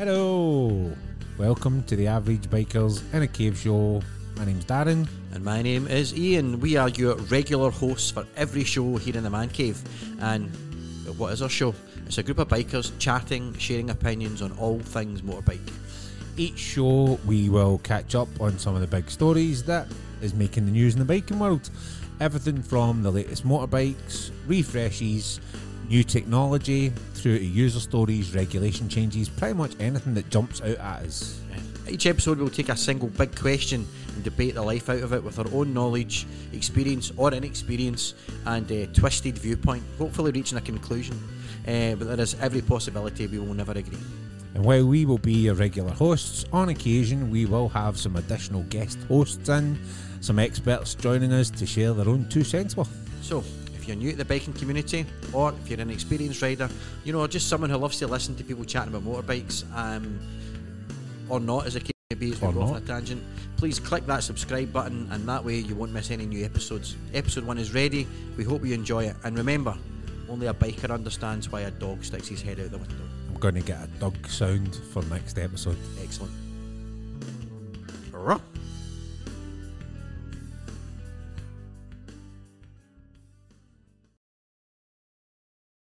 Hello, welcome to the Average Bikers in a Cave show. My name's Darren. And my name is Ian. We are your regular hosts for every show here in the Man Cave. And what is our show? It's a group of bikers chatting, sharing opinions on all things motorbike. Each show, we will catch up on some of the big stories that is making the news in the biking world. Everything from the latest motorbikes, refreshes, new technology, through to user stories, regulation changes, pretty much anything that jumps out at us. Each episode we'll take a single big question and debate the life out of it with our own knowledge, experience or inexperience, and uh, twisted viewpoint, hopefully reaching a conclusion. Uh, but there is every possibility we will never agree. And while we will be your regular hosts, on occasion we will have some additional guest hosts in, some experts joining us to share their own two cents worth. So, if you're new to the biking community, or if you're an experienced rider, you know, or just someone who loves to listen to people chatting about motorbikes, um, or not, as a case may be, as we Or go off not. on a tangent, please click that subscribe button, and that way you won't miss any new episodes. Episode one is ready. We hope you enjoy it, and remember, only a biker understands why a dog sticks his head out the window. I'm going to get a dog sound for next episode. Excellent. Ruh.